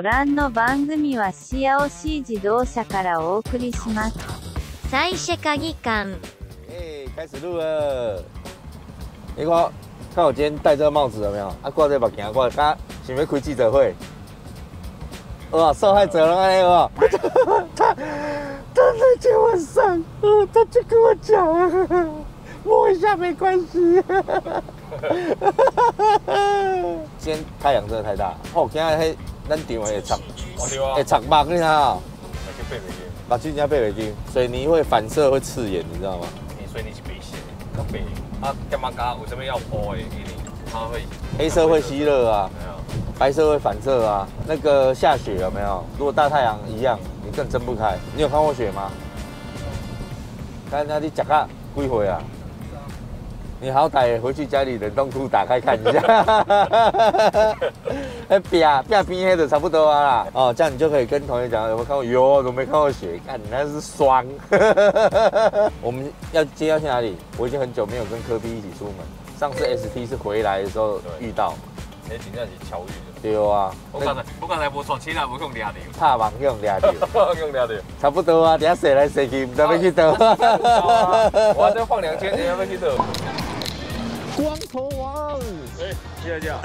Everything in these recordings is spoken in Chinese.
ご覧の番組はシアオシー自動車からお送りします。最初鍵館。哎，开始录了。你看，看我今天戴这个帽子有没有？啊，挂这把镜，挂刚准备开记者会。哇，受害者了哎哇！他他在今天晚上，哦，他就跟我讲，摸一下没关系。今天太阳真的太大，哦，今天迄咱场会插，会插目你看啊，目镜加背围巾，水泥会反射会刺眼，你知道吗？你水泥是白色，较白。啊，干嘛加？为什么要铺的？因为它会黑色会吸热啊。白色会反射啊，那个下雪有没有？如果大太阳一样，你更睁不开。你有看过雪吗？看那你脚啊，几回啊？你好歹回去家里冷冻库打开看一下。哎，边啊边边黑的差不多啊啦。哦，这样你就可以跟同学讲有没有看过？有，怎么没看过雪？看你，那是霜。我们要接要去哪里？我已经很久没有跟科比一起出门。上次 ST 是回来的时候遇到。哎真正是巧遇的。对啊，我刚才我刚才无错，其他无用抓到。拍网用抓到。用抓到。差不多啊，等下谁来谁去，不知道要去倒。我再放两千，你要不要去倒？光头王。哎，接着讲。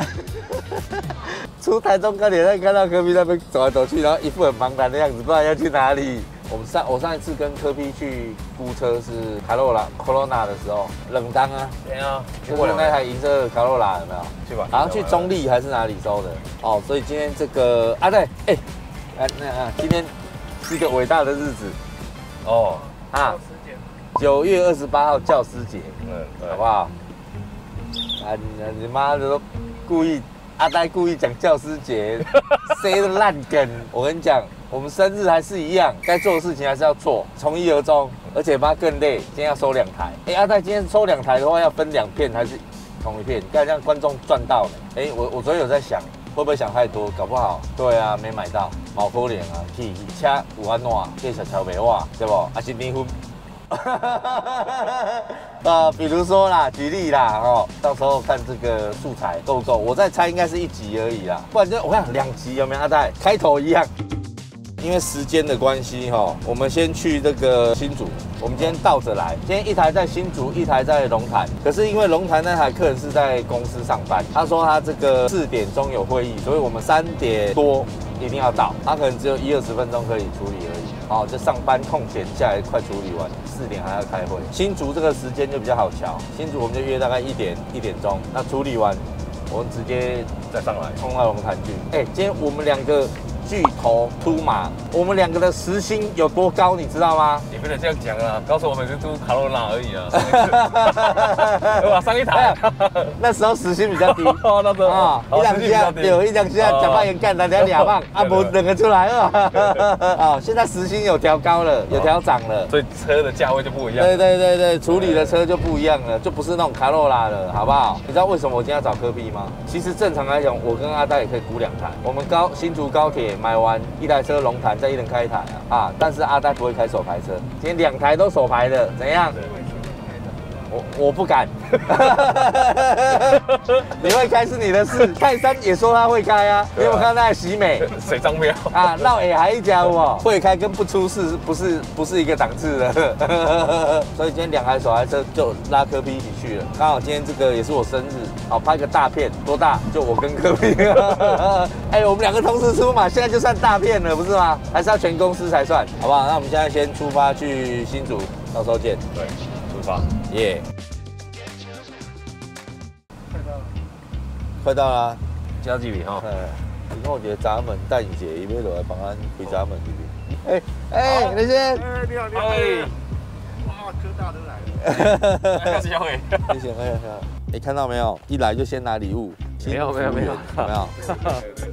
出台中高铁站看到科比那边走来走去，然后一副很茫然的样子，不知道要去哪里。我们上我上一次跟科比去估车是卡罗拉 Corona 的时候，冷当啊，对啊，就是那台银色卡罗拉有没有？去吧，好像去中立还是哪里收的哦。所以今天这个啊对，哎，哎那啊，今天是一个伟大的日子哦啊，九月二十八号教师节，嗯，好不好？啊你你妈的都故意阿呆故意讲教师节，塞的烂梗，我跟你讲。我们生日还是一样，该做的事情还是要做，从一而终，而且妈更累。今天要收两台，哎，阿呆今天收两台的话，要分两片还是同一片？你看让观众赚到了。哎，我我昨天有在想，会不会想太多？搞不好，对啊，没买到，毛可怜啊，去车有安怎？这小桥没哇，对不？还是离婚？啊，比如说啦，举例啦，哦，到时候看这个素材够不够？我在猜应该是一集而已啦，不然就我看两集有没有？阿泰开头一样。因为时间的关系哈，我们先去这个新竹。我们今天倒着来，今天一台在新竹，一台在龙潭。可是因为龙潭那台客人是在公司上班，他说他这个四点钟有会议，所以我们三点多一定要到。他可能只有一二十分钟可以处理而已。哦，就上班空闲下来快处理完，四点还要开会。新竹这个时间就比较好瞧，新竹我们就约大概一点一点钟，那处理完，我们直接再上来冲到龙潭去。哎，今天我们两个。巨头秃马，我们两个的时薪有多高，你知道吗？你不能这样讲啊！告诉我们是租卡罗拉而已啊！对吧？上一台，那时候时薪比较低 哦，那时候啊，一两下有一两下假扮人干的，两两万啊，不认得出来了。哦，现在时薪有调高了，有调涨了，所以车的价位就不一样。对对对对，处理的车就不一样了，就不是那种卡罗拉了，好不好？你知道为什么我今天要找科比吗？其实正常来讲，我跟阿呆也可以估两台。我们高新竹高铁。买完一台车龙潭，再一人开一台啊！但是阿呆不会开手牌车，今天两台都手牌的，怎样？我我不敢，你会开是你的事。泰山也说他会开啊，你有看到那喜美谁张标啊？那也还一家哦，会开跟不出事不是不是一个档次的。所以今天两台手台车就拉科比一起去了。刚好今天这个也是我生日，好拍个大片，多大？就我跟科比。哎，我们两个同时出嘛，现在就算大片了，不是吗？还是要全公司才算，好不好？那我们现在先出发去新竹，到时候见。对。耶！快到了，快到了，加几米哈？嗯，你看我觉得闸门带你姐一边落来帮俺开闸门这边。哎哎，那些，哎你好你好，哇，科大都来了，开始消费。谢谢，哎呀哎，看到没有？一来就先拿礼物，没有没有没有没有，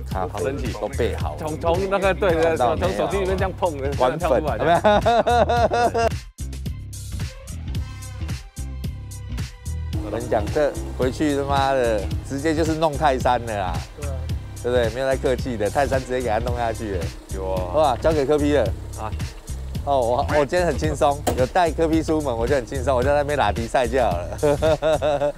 卡好身体都备好，从从那个对对，从手机里面这样碰，管粉，有没有？我跟你讲，这回去他妈的直接就是弄泰山了啦，对啊，对不对？没有太客气的，泰山直接给他弄下去了。有啊，哇，交给科批了啊。哦，我我今天很轻松，有带科批出门，我就很轻松，我在那边打迪赛就好了。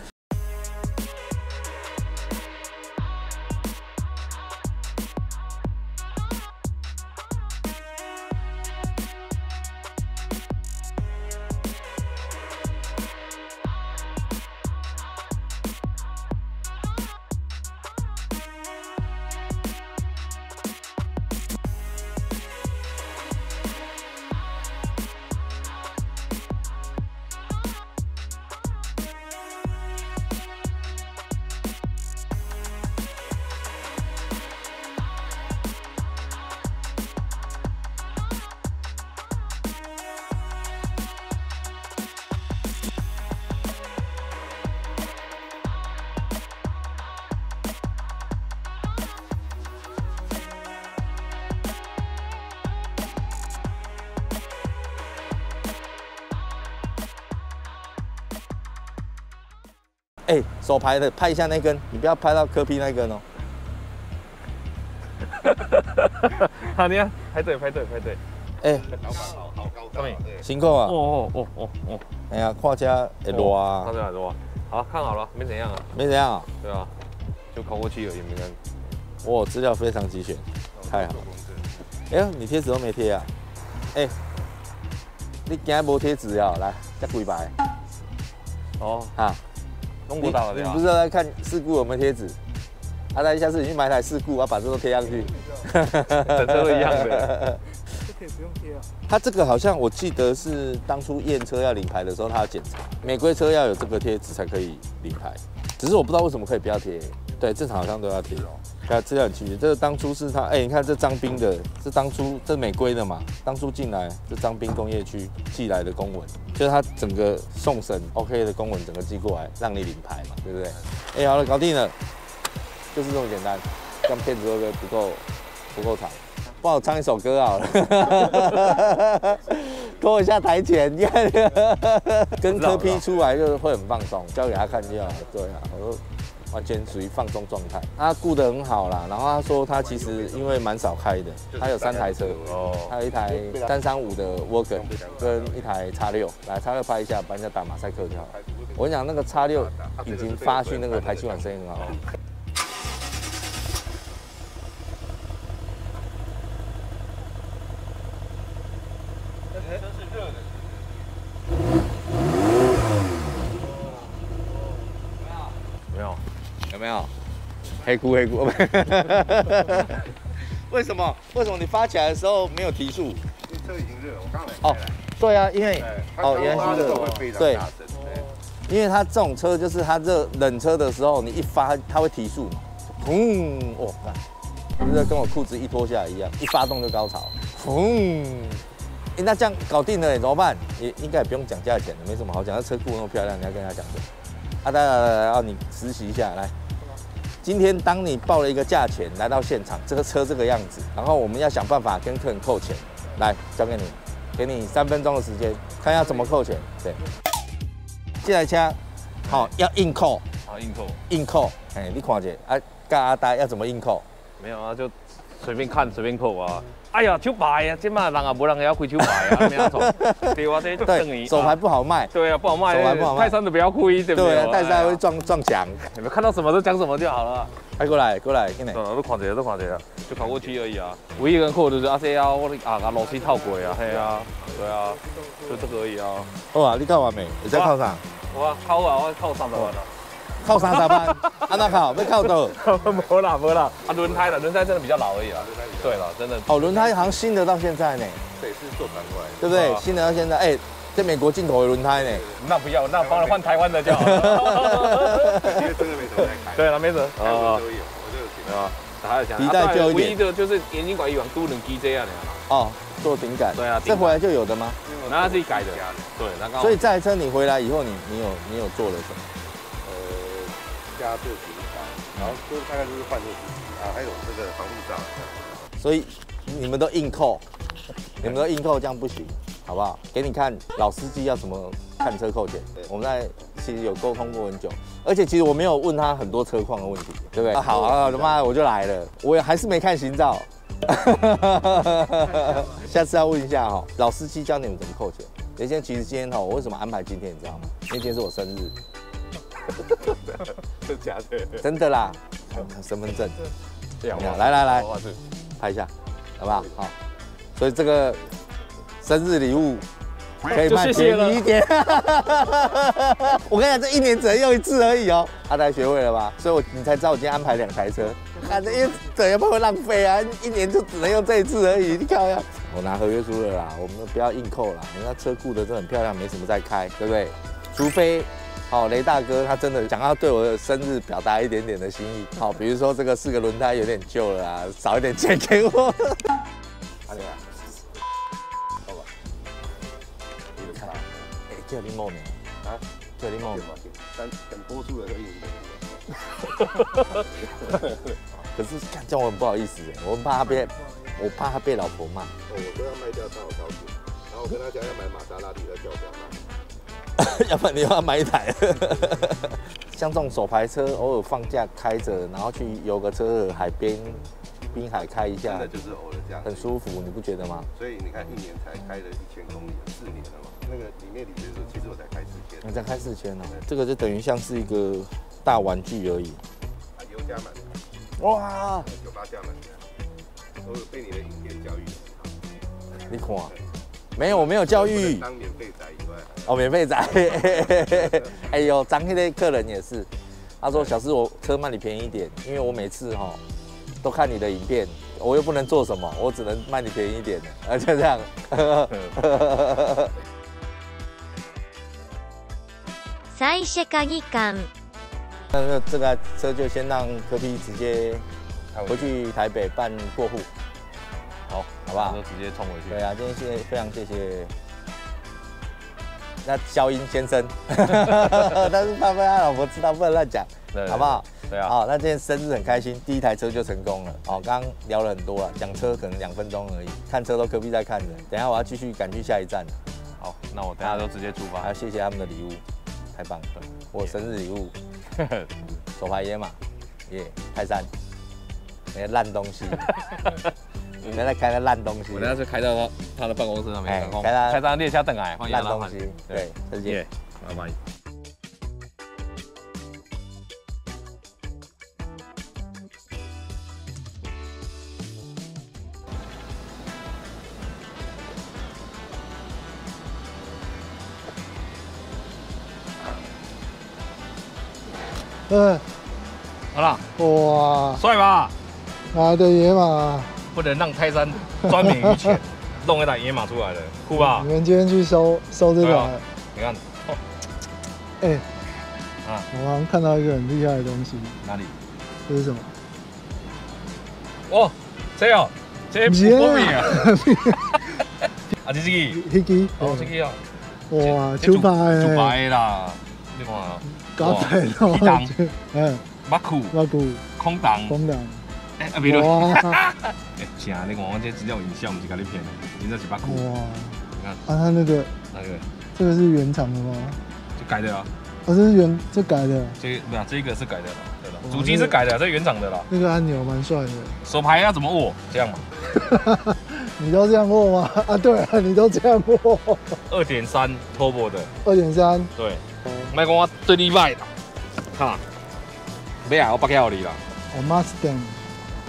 哎，手排的拍一下那根，你不要拍到科皮那根哦。好，你看，排队排队排队。哎，好好高上面辛苦啊！哦哦哦哦哦，哎呀，胯下会热啊看，出来多。好看好了，没怎样啊，没怎样啊。对啊，就考过去而已，没人。哇，资料非常齐全，太好。哎呦，你贴纸都没贴啊？哎，你今日无贴纸啊？来，再几排哦，啊？弄不到了你不？是在看事故有没有贴纸？阿呆下次你去买台事故，啊，把这都贴上去。整车都一样的。这可以不用贴啊。它这个好像我记得是当初验车要领牌的时候，他要检查每规车要有这个贴纸才可以领牌，只是我不知道为什么可以不要贴。对，正常好像都要贴。对啊，资料很齐全。这个当初是他，哎、你看这张斌的，是当初这美规的嘛？当初进来这张斌工业区寄来的公文，就是他整个送审 OK 的公文整个寄过来，让你领牌嘛，对不对？哎、好了，搞定了，就是这么简单。这样片子会不会不够不够长？帮我唱一首歌好了，拖一下台前，你看，跟科批出来就是会很放松，交给他看就好了。对啊，我说完全属于放松状态。他顾得很好啦，然后他说他其实因为蛮少开的，他有三台车，哦，他有一台三三五的 woken 跟一台叉六，来叉六拍一下，帮人家打马赛克就好。我跟你讲，那个叉六已经发讯那个排气管声音很好。没有，有没有？黑姑黑姑，为什么？为什么你发起来的时候没有提速？车已经热了，我刚来哦，对啊，因为哎，哦原来是热对因为它这种车就是它热冷车的时候，你一发它会提速嘛，砰！哦，看，就是跟我裤子一脱下来一样，一发动就高潮，砰！哎，那这样搞定了，怎么办？也应该也不用讲价钱了，没什么好讲。那车库那么漂亮，你要跟他讲什么？啊，来来来来，让你实习一下来。今天当你报了一个价钱来到现场，这个车这个样子，然后我们要想办法跟客人扣钱。来，交给你，给你三分钟的时间，看要怎么扣钱。对，这台车好、要硬扣，好硬扣。硬扣。哎，你看一下，啊，跟阿呆要怎么硬扣？没有啊，就随便看随便扣啊。哎呀，手牌啊，这嘛人啊无人会晓开手牌啊，没错。对啊，这就等于对，手牌不好卖。对啊，不好卖，手牌不好卖泰山的不要开，对不对？对啊，但是还会撞撞墙。你们看到什么就讲什么就好了。哎，过来过来，进来。嗯，都看一下，都看一下，就跑过去而已啊。唯一一个扣就是啊，这啊，我啊啊螺丝套过啊，嘿啊，对啊，就这个而已啊。好啊，你考完没？你在考啥？我考啊，我考三十万了。考三十班？安娜考？要考多？没啦没啦，啊轮胎了，轮胎真的比较老而已啦。对了，真的。哦，轮胎好像新的到现在呢，对是做传过来的。对不对？啊新的到现在，哎，在美国进口的轮胎呢。那不要，那帮我换台湾的就好了。因为真的没什么在开。对了，没辙。台湾都有，我就有听对啊，还有讲皮带旧一点唯一的就是眼睛管一往都能机这样的，哦，做顶杆。对啊这回来就有的吗？那他自己改的。对，那刚好所以这台车你回来以后，你你有你有做了什么？呃，加做平台，然后就是大概就是换这个司机啊，还有这个防护罩。所以你们都硬扣，你们都硬扣，这样不行，好不好？给你看老司机要怎么看车扣钱。我们在其实有沟通过很久，而且其实我没有问他很多车况的问题，对不对？啊好啊，他妈我就来了，我也还是没看行照。下次要问一下哈，老司机教你们怎么扣钱。原先其实今天哈，我为什么安排今天，你知道吗？因为今天是我生日，真假的？真的啦，身份证这样来来来拍一下，好不好？好，所以这个生日礼物可以卖便宜一点。我跟你讲，这一年只能用一次而已哦。阿呆学会了吧？所以我你才知道我今天安排两台车，看这因为这要不然会浪费啊，一年就只能用这一次而已。你看呀，我拿合约书了啦，我们不要硬扣啦。人家车库的真的很漂亮，没什么在开，对不对？除非。好，雷大哥他真的想要对我的生日表达一点点的心意。好，比如说这个四个轮胎有点旧了啊，少一点钱给我。阿亮，好吧，你的看哎，叫你梦呢？啊，叫你梦有。吗？但等播出的时候已经可是看这样我很不好意思，我怕他被，我怕他被老婆骂。我说要卖掉他好高兴，然后我跟他讲要买玛莎拉蒂的叫价卖，要不然你又要买一台。像这种手排车，偶尔放假开着，然后去游个车，海边、滨海开一下真的，就是偶尔这样，很舒服，你不觉得吗？所以你看一年才开了一千公里，四年了嘛。那个里面里面说，其实我才开四千，你才开四千呢，这个就等于像是一个大玩具而已。啊油加满，哇，酒吧加满，我有被你的影片教育。你看，没有，我没有教育。当免费仔哦，免费仔，哎呦，张黑的客人也是，他说小师我车卖你便宜一点，因为我每次哈都看你的影片，我又不能做什么，我只能卖你便宜一点的，啊 就这样。最初鍵感那那这个车就先让柯 P 直接回去台北办过户，好，好不好就？直接冲回去。对啊，今天谢非常谢谢。那消音先生，但是怕被他老婆知道，不能乱讲，好不？好？对啊，好，那今天生日很开心，第一台车就成功了。哦，刚刚聊了很多了，讲车可能两分钟而已，看车都隔壁在看着。等一下我要继续赶去下一站了，好，那我等下都直接出发还要。谢谢他们的礼物，太棒了！我生日礼物，手牌野马，耶、泰山，那些烂东西，你们在开那烂东西我，等下就开到他他的办公室上面，哎然后开他开张列下凳来，欢迎烂东西，对，再见。耶，拜拜。嗯，好了，哇，帅吧？哪的野马？不能让泰山专美于前，弄一台野马出来了，酷吧你？们今天去收收这个？你看哦哎，啊，我好像看到一个很厉害的东西，哪里？这是什么？哦，这哦，这不公平啊！啊，这是个，黑鸡？哦，这个啊，哇，这出牌主呢？牌啦，你看啊，搞牌了，一档嗯，马库我股空档，空档，哎，啊，别了，哇。哎，是啊，你看我这资料影像，不是甲你骗的，你这是马库，哇，你看。啊，它那个那个。这个是原厂的吗？就改的啊，哦，这是原这改的，这不是这个是改的啦，对了，主机是改的，这是原厂的啦，那个按钮蛮帅的。手牌要怎么握？这样嘛，你都这样握吗？啊，对啊，你都这样握。二点三 Turbo 的，二点三，对，卖讲我对你歹啦，哈，没啊，我不要你啦，我，Mustang，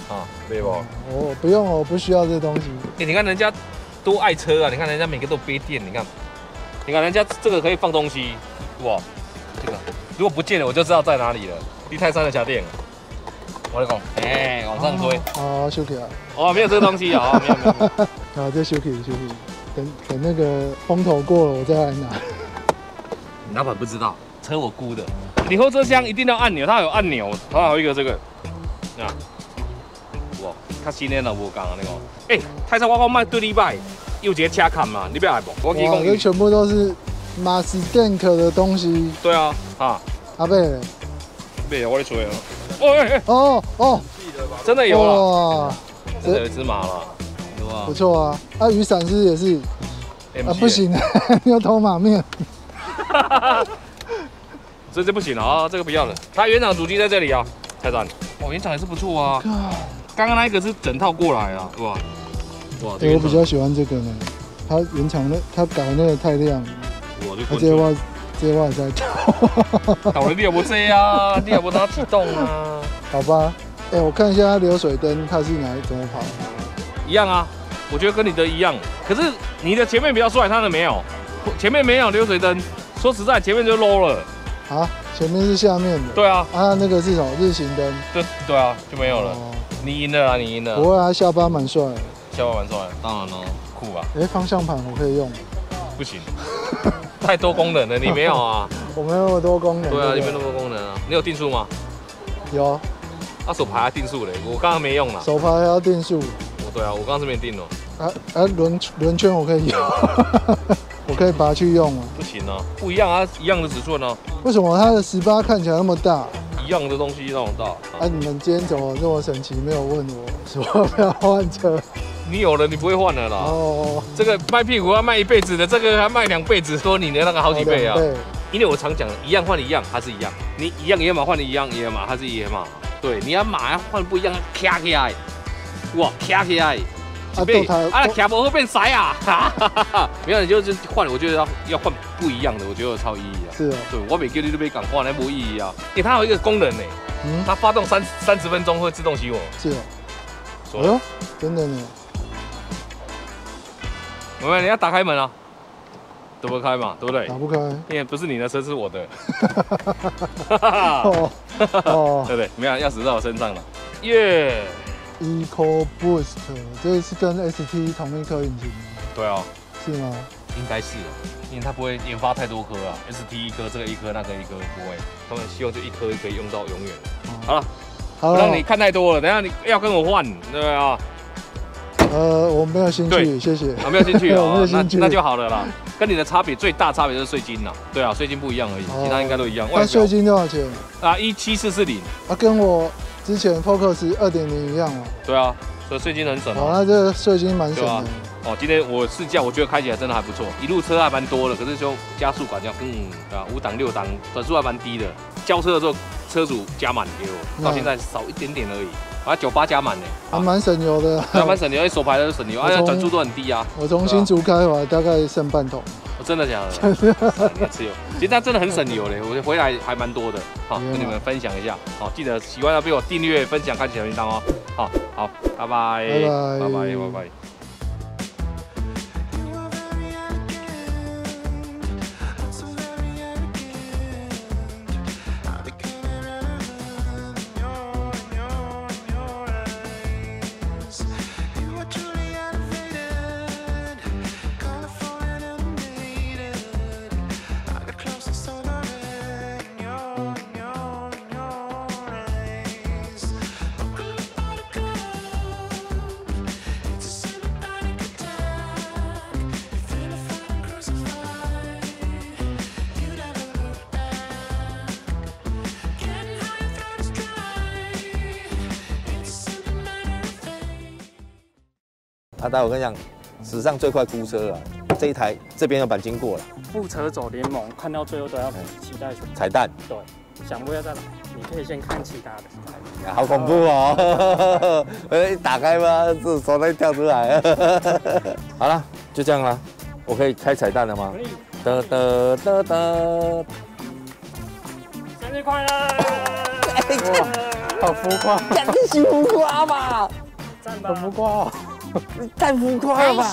啊，没有。我不用，我不需要这东西。哎、你看人家多爱车啊！你看人家每个都背电，你看，你看人家这个可以放东西，哇，这个如果不见了，我就知道在哪里了。第泰山的小店，我来讲，哎、往上推，哦，修起来。哦，没有这个东西啊、哦，没有没有没有。好，再修起修起。等等那个风头过了，我再来拿。你老板不知道，车我估的。你后车厢一定要按钮，它有按钮，它还有一个这个，啊，哇，较新的啦，无讲啊，你讲，哎、泰山我讲卖对你摆，有一个车坎嘛，你不要来不？我跟你哇，讲这，全部都是 Mustang 的东西。对啊，啊，阿贝，没有我在吹啊，哦哎哎，哦哦，真的有了。哇，真的有一只马了，对吧不？错啊。啊，雨伞是不是也是啊，不，行，你要偷马面。这这不行了啊，这个不要了。它原厂主机在这里啊，泰山。哦，原厂也是不错啊。刚刚那一个是整套过来啊，哇哇，对，我比较喜欢这个呢。它原厂的，它搞那个太亮了，我就它这我这我在偷，导了 你有没这啊？你有没它启动啊？好吧？哎，我看一下它流水灯，它是哪怎么跑？一样啊，我觉得跟你的一样。可是你的前面比较帅，他的没有，前面没有流水灯。说实在，前面就 low 了。啊，前面是下面的。对啊，啊，那个是什么？日行灯。对对啊，就没有了。哦你赢了啊，你赢了不。会啊，下巴蛮帅的。小玩玩帅，当然了，酷啊。哎，方向盘我可以用，不行，太多功能了，你没有啊？我没有那么多功能。对啊，你没那么多功能啊。你有定速吗？有啊，手牌还定速嘞，我刚刚没用了。手牌还要定速我对啊，我刚刚是没定哦，啊啊，轮轮圈我可以用，我可以拔去用啊。不行啊，不一样啊，一样的尺寸啊，为什么它的十八看起来那么大？一样的东西那种大。啊，你们今天怎么这么神奇？没有问我说不要换车你有了，你不会换了啦。哦，这个卖屁股要卖一辈子的，这个还卖两辈子，说你的那个好几倍啊因为我常讲，一样换一样，还是一样。你一样野马换一样野马，还是野马。对，你要马要换不一样，卡起来，哇，卡起来。啊，豆台啊，卡不会变塞啊！没有，你就是换，我觉得要要换不一样的，我觉得有超意义啊。是啊，对我每叫你都被赶换，那不意义啊。因为它有一个功能呢，嗯，它发动三三十分钟会自动熄火。是啊。哎呦，真的呢。妹妹，你要打开门啊？打不开嘛，对不对？打不开，因为不是你的车，是我的。哦 哦，对不对？没有，钥匙在我身上了。耶。Boost，这是跟 ST 同一颗引擎吗？对啊，是吗？应该是，因为它不会研发太多颗啊，ST 一颗，这个一颗，那个一颗，不会。他们希望就一颗可以用到永远。好了，不让你看太多了，等下你要跟我换，对啊。呃，我没有兴趣，谢谢。我没有兴趣 啊，那那就好了啦。跟你的差别最大差别就是税金啦，对啊，税金不一样而已，其他应该都一样。那税金多少钱？啊，一七四四零。啊，跟我。之前 Focus 二点零一样哦。对啊，所以税金很省哦。那这税金蛮省的。哦，今天我试驾，我觉得开起来真的还不错，一路车还蛮多的，可是就加速感要嗯啊五档六档转速还蛮低的。交车的时候车主加满给我，到现在少一点点而已。啊，酒吧加满呢，还蛮省油的。还蛮省油，手排的省油，而且转速都很低啊。我从新竹开回来大概剩半桶。真的假的？你吃油，其实它真的很省油嘞，我回来还蛮多的，好跟你们分享一下，好记得喜欢要被我订阅、分享、开启小铃铛哦，好好，拜拜，拜拜，拜拜。阿达，我跟你讲，史上最快估车啊！这一台这边有板经过了。副车走联盟，看到最后都要期待彩蛋。对，想不要再来，你可以先看其他的。好恐怖哦！哎，打开吗？是手在跳出来。好了，就这样了。我可以开彩蛋了吗？可以。得得得得。生日快乐！哇，好浮夸！赶紧洗浮夸吧。很浮夸。太浮夸了吧！